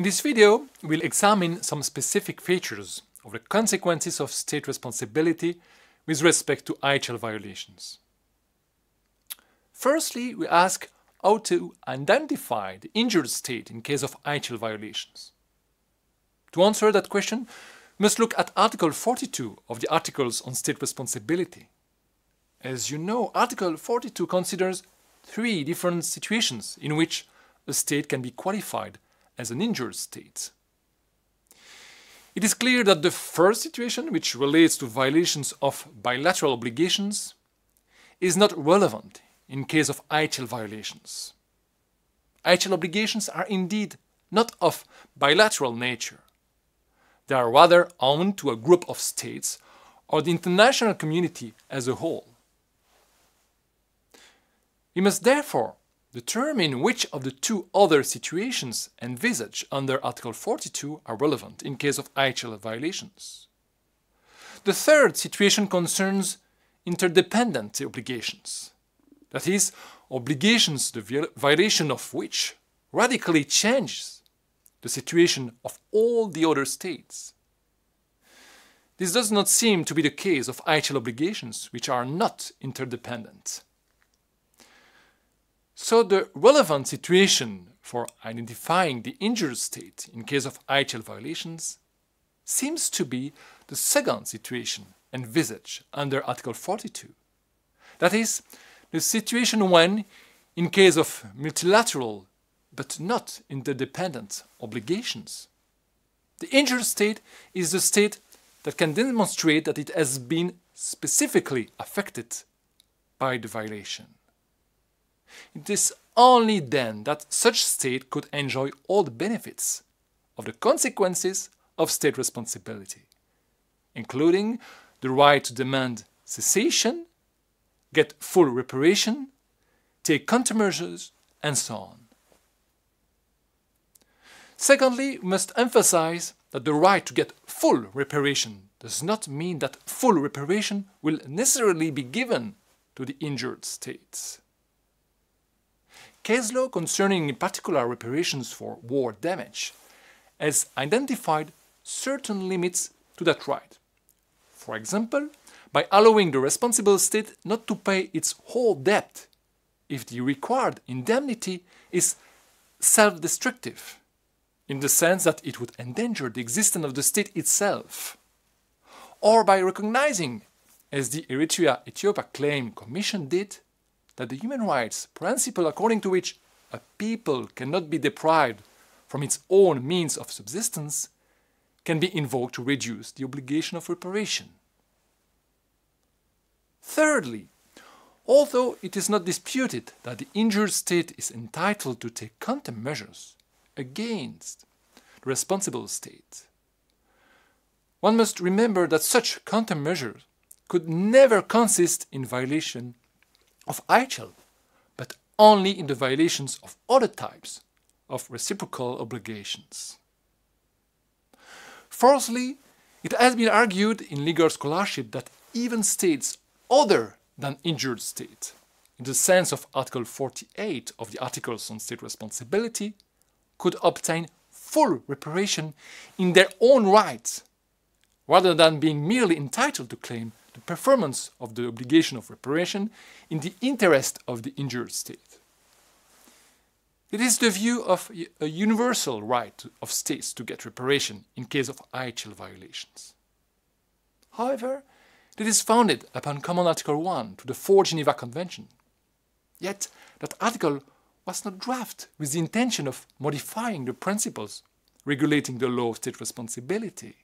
In this video, we'll examine some specific features of the consequences of state responsibility with respect to IHL violations. Firstly, we ask how to identify the injured state in case of IHL violations. To answer that question, we must look at Article 42 of the Articles on State Responsibility. As you know, Article 42 considers three different situations in which a state can be qualified as an injured state. It is clear that the first situation, which relates to violations of bilateral obligations, is not relevant in case of IHL violations. IHL obligations are indeed not of bilateral nature. They are rather owned to a group of states or the international community as a whole. We must therefore determine which of the two other situations envisaged under Article 42 are relevant in case of IHL violations. The third situation concerns interdependent obligations, that is, obligations the violation of which radically changes the situation of all the other states. This does not seem to be the case of IHL obligations, which are not interdependent. So the relevant situation for identifying the injured state in case of IHL violations seems to be the second situation envisaged under Article 42. That is, the situation when, in case of multilateral but not interdependent obligations, the injured state is the state that can demonstrate that it has been specifically affected by the violation. It is only then that such state could enjoy all the benefits of the consequences of state responsibility, including the right to demand cessation, get full reparation, take countermeasures, and so on. Secondly, we must emphasize that the right to get full reparation does not mean that full reparation will necessarily be given to the injured states. Case law concerning in particular reparations for war damage has identified certain limits to that right. For example, by allowing the responsible state not to pay its whole debt if the required indemnity is self-destructive, in the sense that it would endanger the existence of the state itself, or by recognizing, as the Eritrea-Ethiopia Claim Commission did, that the human rights principle according to which a people cannot be deprived from its own means of subsistence can be invoked to reduce the obligation of reparation. Thirdly, although it is not disputed that the injured state is entitled to take countermeasures against the responsible state, one must remember that such countermeasures could never consist in violation of IHL, but only in the violations of other types of reciprocal obligations. Fourthly, it has been argued in legal scholarship that even states other than injured state, in the sense of Article 48 of the Articles on State Responsibility, could obtain full reparation in their own right, rather than being merely entitled to claim the performance of the obligation of reparation in the interest of the injured state. It is the view of a universal right of states to get reparation in case of IHL violations. However, it is founded upon Common Article 1 to the Fourth Geneva Convention. Yet, that article was not drafted with the intention of modifying the principles regulating the law of state responsibility.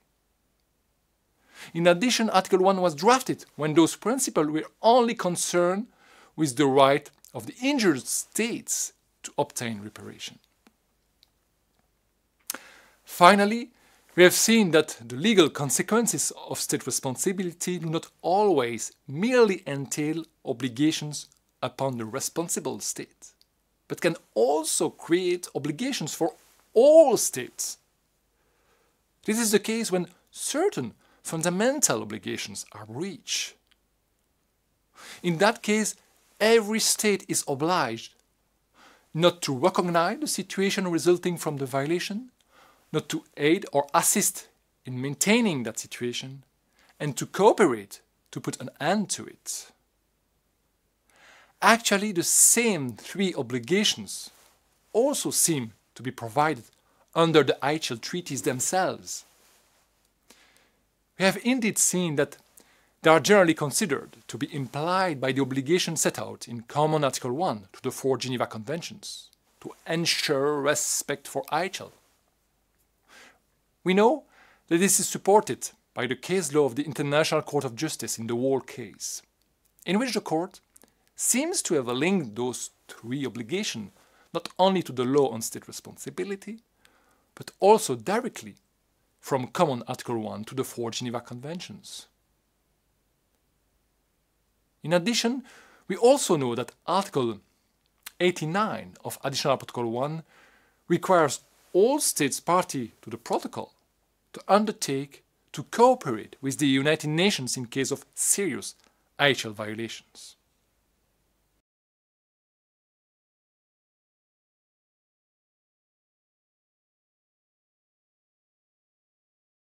In addition, Article 1 was drafted when those principles were only concerned with the right of the injured states to obtain reparation. Finally, we have seen that the legal consequences of state responsibility do not always merely entail obligations upon the responsible state, but can also create obligations for all states. This is the case when certain fundamental obligations are breached. In that case, every state is obliged not to recognize the situation resulting from the violation, not to aid or assist in maintaining that situation, and to cooperate to put an end to it. Actually, the same three obligations also seem to be provided under the IHL treaties themselves. We have indeed seen that they are generally considered to be implied by the obligation set out in Common Article 1 to the four Geneva Conventions to ensure respect for IHL. We know that this is supported by the case law of the International Court of Justice in the Wall case, in which the court seems to have linked those three obligations not only to the law on state responsibility, but also directly from Common Article 1 to the four Geneva Conventions. In addition, we also know that Article 89 of Additional Protocol 1 requires all states party to the protocol to undertake to cooperate with the United Nations in case of serious IHL violations.